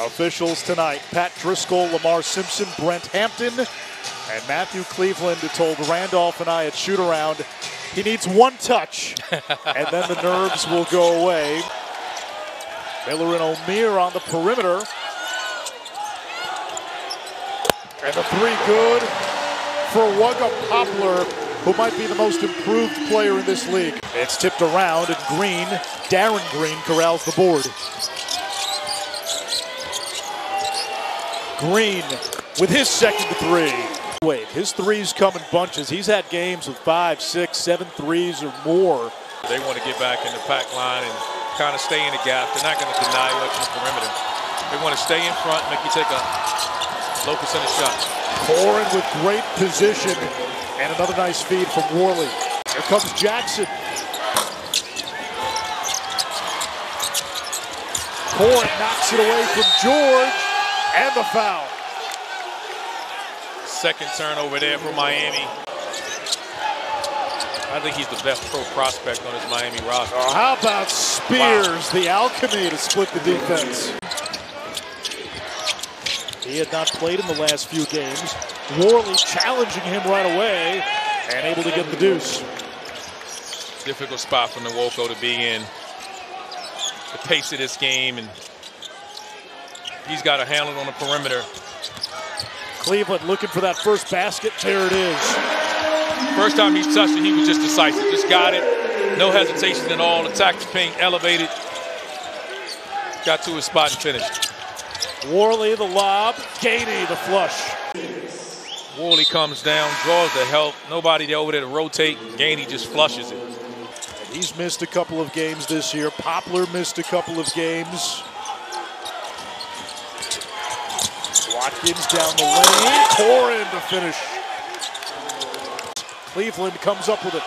Officials tonight Pat Driscoll, Lamar Simpson, Brent Hampton, and Matthew Cleveland told Randolph and I at shoot around he needs one touch, and then the nerves will go away. Miller and Omier on the perimeter. And the three good for Wooga Poplar, who might be the most improved player in this league. It's tipped around, and Green, Darin Green, corrals the board. Green with his second three. Wave. His threes come in bunches. He's had games with five, six, seven threes or more. They want to get back in the pack line and kind of stay in the gap. They're not going to deny much in the perimeter. They want to stay in front, make you take a low percentage shot. Corhen with great position and another nice feed from Warley. Here comes Jackson. Corhen knocks it away from George and the foul. Second turnover there for Miami. I think he's the best pro prospect on his Miami roster. Oh, how about Spears, wow. the alchemy to split the defense? He had not played in the last few games. Warley challenging him right away and able to get the deuce. Difficult spot for Nwoko to be in. The pace of this game, and he's got to handle it on the perimeter. Cleveland looking for that first basket. There it is. First time he's touched it, he was just decisive. Just got it. No hesitation at all. Attacked the paint, elevated. Got to his spot and finished. Warley the lob. Gainey the flush. Warley comes down, draws the help. Nobody over there to rotate. Gainey just flushes it. He's missed a couple of games this year. Poplar missed a couple of games. Watkins down the lane. Corhen to finish. Cleveland comes up with it.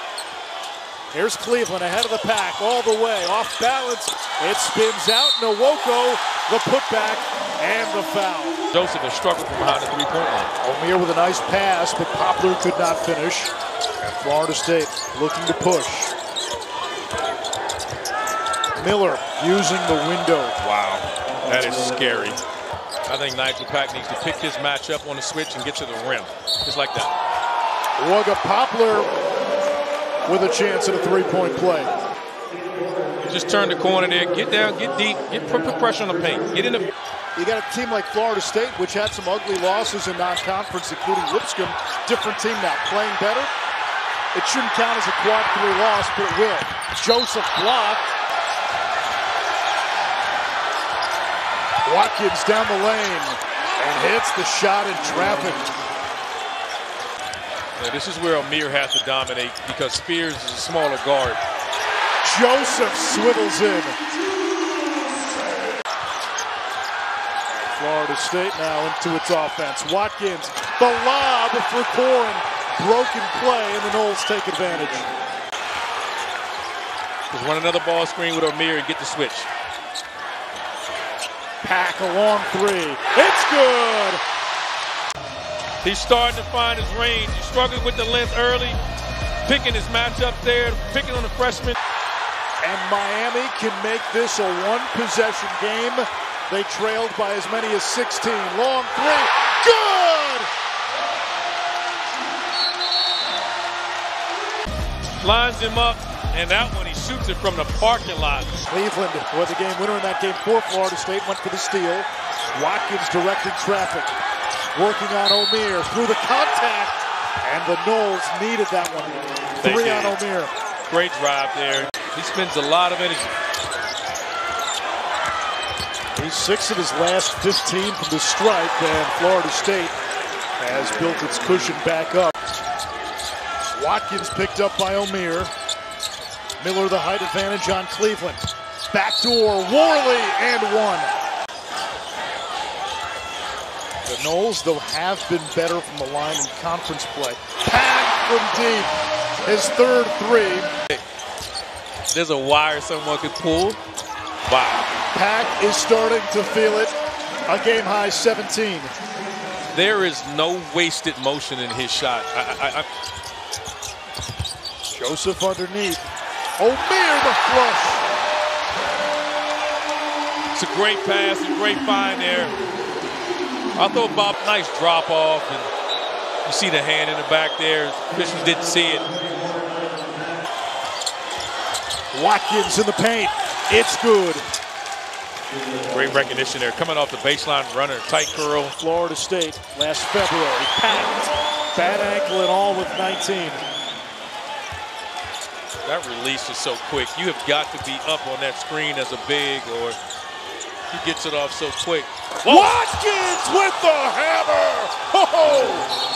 Here's Cleveland ahead of the pack all the way. Off balance. It spins out. Nwoko, the putback, and the foul. Joseph has struggled from behind the three-point line. Omier with a nice pass, but Poplar could not finish. And Florida State looking to push. Miller using the window. Wow, that is scary. I think Nijel Pack needs to pick his matchup on the switch and get to the rim. Just like that. Wooga Poplar with a chance at a three-point play. Just turn the corner there, get down, get deep, get put pressure on the paint, get in the. You got a team like Florida State, which had some ugly losses in non-conference, including Lipscomb. Different team now, playing better. It shouldn't count as a quad three loss, but it will. Joseph blocked. Watkins down the lane and hits the shot in traffic. Yeah, this is where Omier has to dominate because Spears is a smaller guard. Joseph swivels in. Florida State now into its offense. Watkins, the lob for Corhen. Broken play, and the Noles take advantage. Just run another ball screen with Omier and get the switch. Pack a long three. It's good. He's starting to find his range. He's struggling with the length early, picking his matchup there, picking on the freshman. And Miami can make this a one-possession game. They trailed by as many as 16. Long three. Good! Lines him up, and that one he shoots it from the parking lot. Cleveland was a game winner in that game for Florida State. Went for the steal. Watkins directing traffic. Working on Omier through the contact. And the Noles needed that one. Three on Omier. Great drive there. He spends a lot of energy. He's six of his last 15 from the stripe, and Florida State has built its cushion back up. Watkins picked up by Omier. Miller the height advantage on Cleveland. Backdoor, Warley, and one. The Noles, though, have been better from the line in conference play. Pack from deep. His third three. There's a wire someone could pull. Wow. Pack is starting to feel it. A game high 17. There is no wasted motion in his shot. I, I, I... Joseph underneath. Omier the flush. It's a great pass and great find there. I thought Bob, nice drop off, and you see the hand in the back there. Fisher didn't see it. Watkins in the paint. It's good. Great recognition there. Coming off the baseline, runner, tight curl. Florida State last February. Packed. Bad ankle and all with 19. That release is so quick. You have got to be up on that screen as a big, or he gets it off so quick. Whoa. Watkins with the hammer. Oh!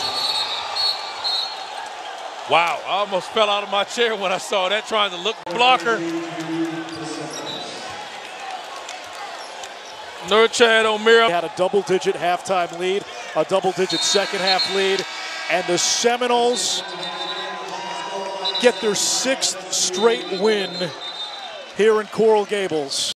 Wow, I almost fell out of my chair when I saw that, trying to look blocker. Norchad Omier had a double-digit halftime lead, a double-digit second half lead, and the Seminoles get their sixth straight win here in Coral Gables.